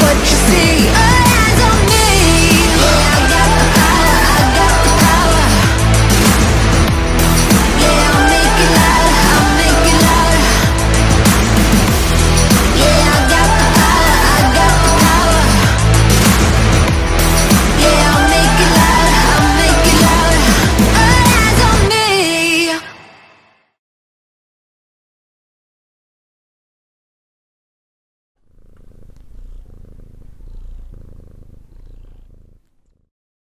what you see.